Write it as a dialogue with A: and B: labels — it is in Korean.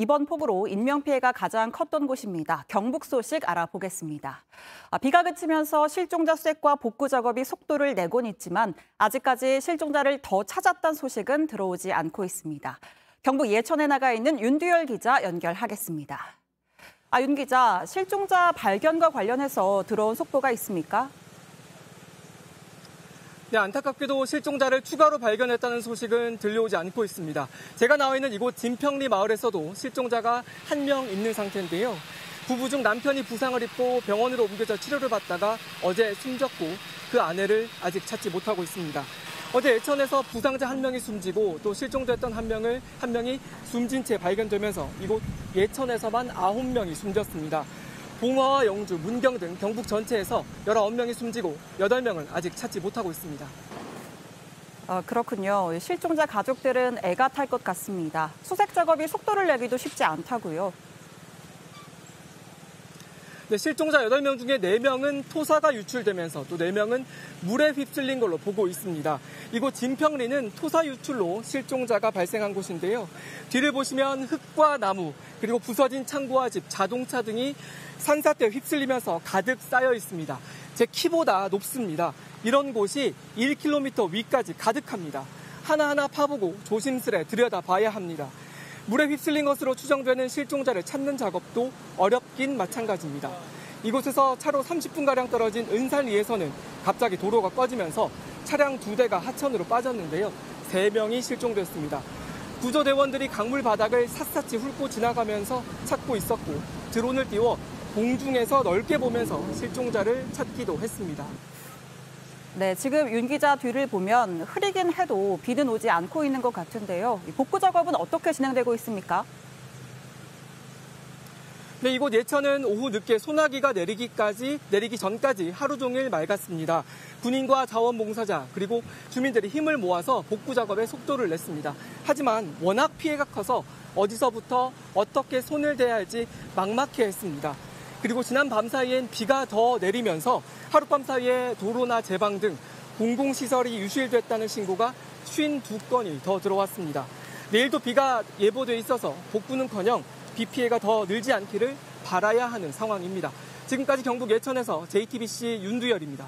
A: 이번 폭우로 인명피해가 가장 컸던 곳입니다. 경북 소식 알아보겠습니다. 아, 비가 그치면서 실종자 수색과 복구 작업이 속도를 내곤 있지만 아직까지 실종자를 더 찾았다는 소식은 들어오지 않고 있습니다. 경북 예천에 나가 있는 윤두열 기자 연결하겠습니다. 아, 윤 기자, 실종자 발견과 관련해서 들어온 속도가 있습니까?
B: 네, 안타깝게도 실종자를 추가로 발견했다는 소식은 들려오지 않고 있습니다. 제가 나와 있는 이곳 진평리 마을에서도 실종자가 한 명 있는 상태인데요. 부부 중 남편이 부상을 입고 병원으로 옮겨져 치료를 받다가 어제 숨졌고 그 아내를 아직 찾지 못하고 있습니다. 어제 예천에서 부상자 한 명이 숨지고 또 실종됐던 한 명을 한 명이 숨진 채 발견되면서 이곳 예천에서만 아홉 명이 숨졌습니다. 봉화와 영주, 문경 등 경북 전체에서 19명이 숨지고 8명을 아직 찾지 못하고 있습니다.
A: 아, 그렇군요. 실종자 가족들은 애가 탈 것 같습니다. 수색 작업이 속도를 내기도 쉽지 않다고요.
B: 네, 실종자 8명 중에 4명은 토사가 유출되면서 또 4명은 물에 휩쓸린 걸로 보고 있습니다. 이곳 진평리는 토사 유출로 실종자가 발생한 곳인데요. 뒤를 보시면 흙과 나무, 그리고 부서진 창고와 집, 자동차 등이 산사태 휩쓸리면서 가득 쌓여 있습니다. 제 키보다 높습니다. 이런 곳이 1km 위까지 가득합니다. 하나하나 파보고 조심스레 들여다봐야 합니다. 물에 휩쓸린 것으로 추정되는 실종자를 찾는 작업도 어렵긴 마찬가지입니다. 이곳에서 차로 30분가량 떨어진 은산리에서는 갑자기 도로가 꺼지면서 차량 두 대가 하천으로 빠졌는데요. 세 명이 실종됐습니다. 구조대원들이 강물 바닥을 샅샅이 훑고 지나가면서 찾고 있었고 드론을 띄워 공중에서 넓게 보면서 실종자를 찾기도 했습니다.
A: 네, 지금 윤 기자 뒤를 보면 흐리긴 해도 비는 오지 않고 있는 것 같은데요. 복구 작업은 어떻게 진행되고 있습니까?
B: 네, 이곳 예천은 오후 늦게 소나기가 내리기까지 내리기 전까지 하루 종일 맑았습니다. 군인과 자원봉사자 그리고 주민들이 힘을 모아서 복구 작업에 속도를 냈습니다. 하지만 워낙 피해가 커서 어디서부터 어떻게 손을 대야 할지 막막해했습니다. 그리고 지난 밤 사이엔 비가 더 내리면서 하룻밤 사이에 도로나 제방 등 공공시설이 유실됐다는 신고가 52건이 더 들어왔습니다. 내일도 비가 예보돼 있어서 복구는커녕 비 피해가 더 늘지 않기를 바라야 하는 상황입니다. 지금까지 경북 예천에서 JTBC 윤두열입니다.